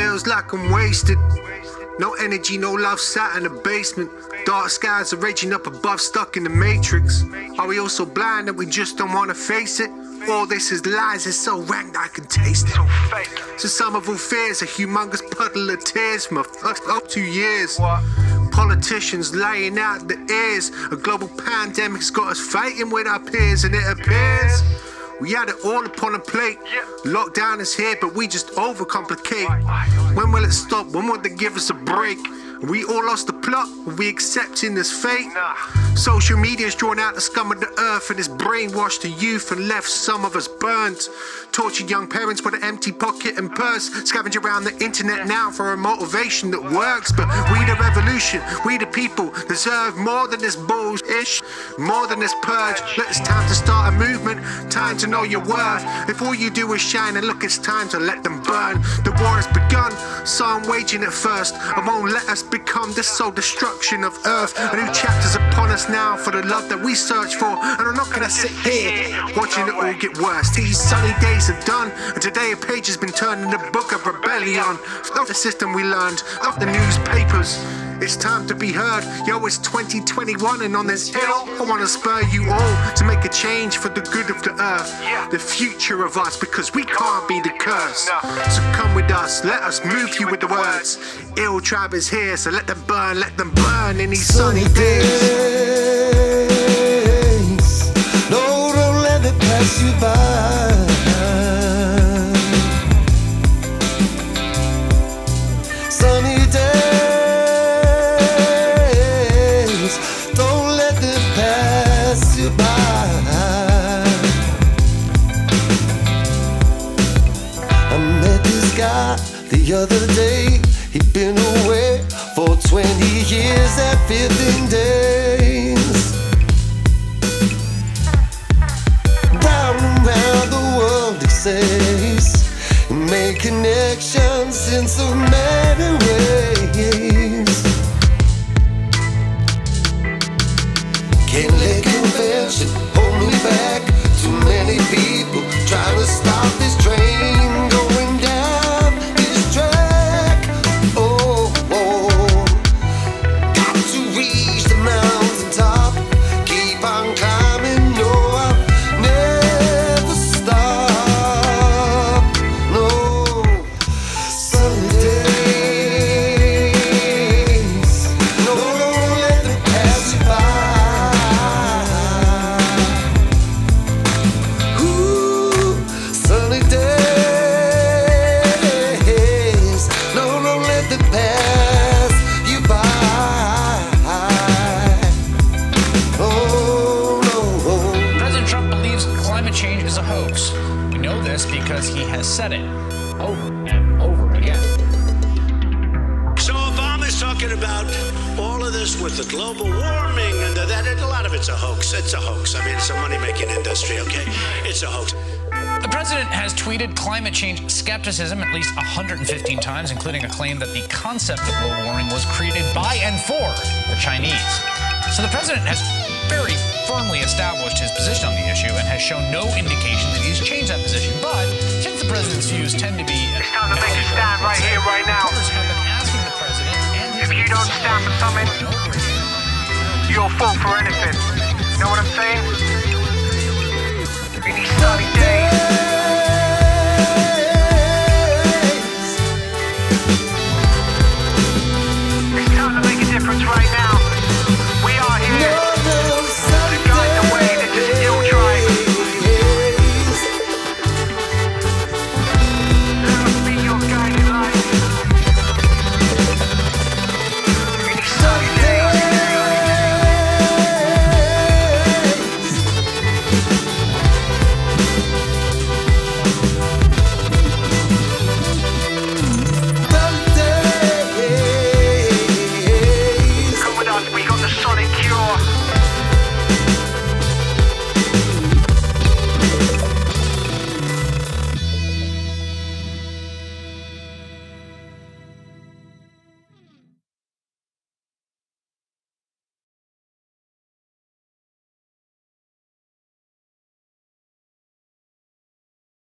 feels like I'm wasted. No energy, no love, sat in the basement. Dark skies are raging up above, stuck in the matrix. Are we all so blind that we just don't wanna face it? All this is lies, it's so rank I can taste it. So some of all fears, a humongous puddle of tears from my first up two years. Politicians laying out the ears. A global pandemic's got us fighting with our peers, and it appears. We had it all upon a plate. Lockdown is here, but we just overcomplicate. When will it stop? When will they give us a break? We all lost the plot. Are we accepting this fate? Social media's drawn out the scum of the earth and it's brainwashed the youth and left some of us burnt. Tortured young parents with an empty pocket and purse. Scavenge around the internet now for a motivation that works. But we the revolution, we the people deserve more than this bullshit, more than this purge. Look, it's time to start a movement, time to know your worth. If all you do is shine and look, it's time to let them burn. The war has begun, so I'm waging it first. I won't let us become the sole destruction of earth. A new chapter's upon us now for the love that we search for. And I'm not gonna sit here watching it all get worse. These sunny days are done, and today a page has been turned in the book of rebellion. Of the system we learned, of the newspapers. It's time to be heard. Yo, it's 2021, and on this hill, I wanna spur you all to make a change for the good of the earth, the future of us, because we can't be the curse. So come with us, let us move you with the words. Ill tribe is here, so let them burn, let them burn in these sunny days. Guy the other day. He'd been away for 20 years and 15 days. Round and round the world, he says. He made connections in so because he has said it over and over again. So Obama's talking about all of this with the global warming and that. A lot of it's a hoax. It's a hoax. I mean, it's a money-making industry. Okay, it's a hoax. The president has tweeted climate change skepticism at least 115 times, including a claim that the concept of global warming was created by and for the Chinese. So the president has established his position on the issue and has shown no indication that he's changed that position. But since the president's views tend to be. It's time to make a stand right here, right now. if you don't stand for something, you'll fall for anything. Know what I'm saying? We need 30 days.